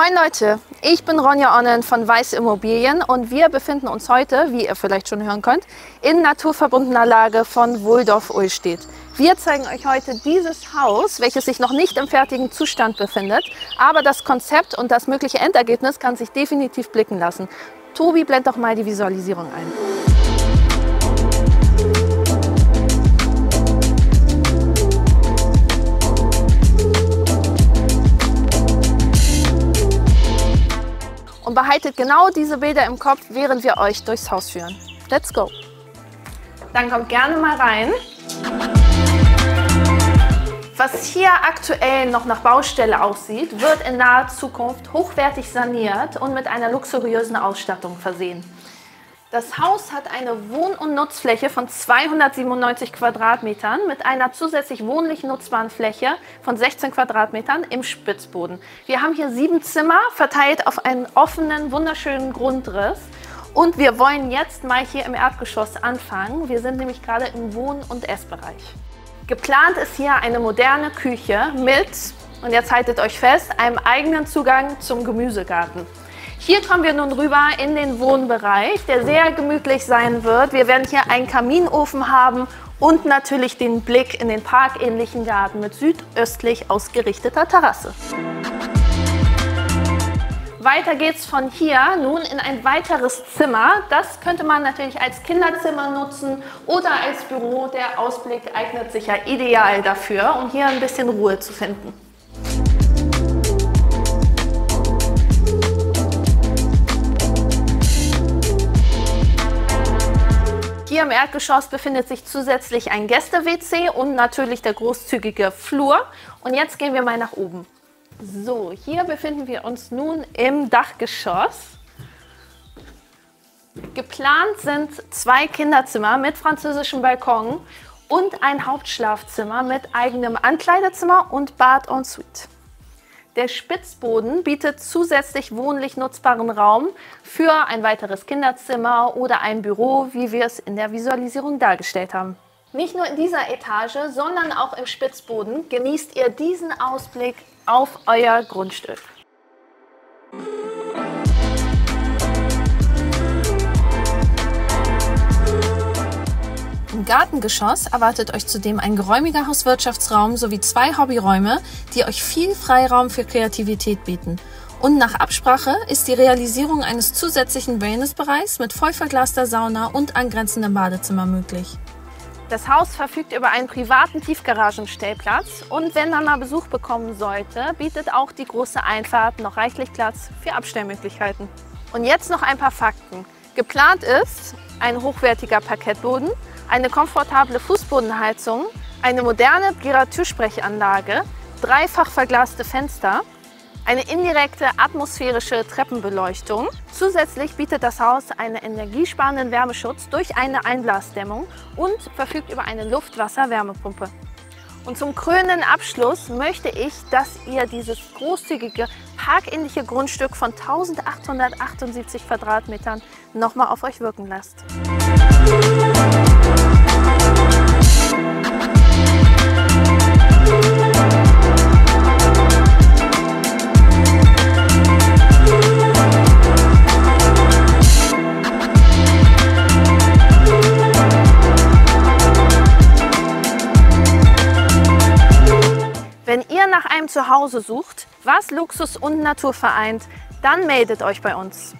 Moin Leute, ich bin Ronja Onnen von Weiß Immobilien und wir befinden uns heute, wie ihr vielleicht schon hören könnt, in naturverbundener Lage von Wohldorf-Ullstedt. Wir zeigen euch heute dieses Haus, welches sich noch nicht im fertigen Zustand befindet, aber das Konzept und das mögliche Endergebnis kann sich definitiv blicken lassen. Tobi, blend doch mal die Visualisierung ein. Und behaltet genau diese Bilder im Kopf, während wir euch durchs Haus führen. Let's go! Dann kommt gerne mal rein. Was hier aktuell noch nach Baustelle aussieht, wird in naher Zukunft hochwertig saniert und mit einer luxuriösen Ausstattung versehen. Das Haus hat eine Wohn- und Nutzfläche von 297 Quadratmetern mit einer zusätzlich wohnlich nutzbaren Fläche von 16 Quadratmetern im Spitzboden. Wir haben hier sieben Zimmer verteilt auf einen offenen, wunderschönen Grundriss. Und wir wollen jetzt mal hier im Erdgeschoss anfangen. Wir sind nämlich gerade im Wohn- und Essbereich. Geplant ist hier eine moderne Küche mit, und jetzt haltet euch fest, einem eigenen Zugang zum Gemüsegarten. Hier kommen wir nun rüber in den Wohnbereich, der sehr gemütlich sein wird. Wir werden hier einen Kaminofen haben und natürlich den Blick in den parkähnlichen Garten mit südöstlich ausgerichteter Terrasse. Weiter geht's von hier nun in ein weiteres Zimmer. Das könnte man natürlich als Kinderzimmer nutzen oder als Büro. Der Ausblick eignet sich ja ideal dafür, um hier ein bisschen Ruhe zu finden. Im Erdgeschoss befindet sich zusätzlich ein Gäste-WC und natürlich der großzügige Flur. Und jetzt gehen wir mal nach oben. So, hier befinden wir uns nun im Dachgeschoss. Geplant sind zwei Kinderzimmer mit französischem Balkon und ein Hauptschlafzimmer mit eigenem Ankleidezimmer und Bad en suite. Der Spitzboden bietet zusätzlich wohnlich nutzbaren Raum für ein weiteres Kinderzimmer oder ein Büro, wie wir es in der Visualisierung dargestellt haben. Nicht nur in dieser Etage, sondern auch im Spitzboden genießt ihr diesen Ausblick auf euer Grundstück. Gartengeschoss erwartet euch zudem ein geräumiger Hauswirtschaftsraum sowie zwei Hobbyräume, die euch viel Freiraum für Kreativität bieten. Und nach Absprache ist die Realisierung eines zusätzlichen Wellnessbereichs mit vollverglaster Sauna und angrenzendem Badezimmer möglich. Das Haus verfügt über einen privaten Tiefgaragenstellplatz und wenn man mal Besuch bekommen sollte, bietet auch die große Einfahrt noch reichlich Platz für Abstellmöglichkeiten. Und jetzt noch ein paar Fakten. Geplant ist ein hochwertiger Parkettboden, eine komfortable Fußbodenheizung, eine moderne Giratursprechanlage, dreifach verglaste Fenster, eine indirekte atmosphärische Treppenbeleuchtung. Zusätzlich bietet das Haus einen energiesparenden Wärmeschutz durch eine Einblasdämmung und verfügt über eine Luftwasser-Wärmepumpe. Und zum krönenden Abschluss möchte ich, dass ihr dieses großzügige, parkähnliche Grundstück von 1878 Quadratmetern nochmal auf euch wirken lasst. Nach einem Zuhause sucht, was Luxus und Natur vereint, dann meldet euch bei uns.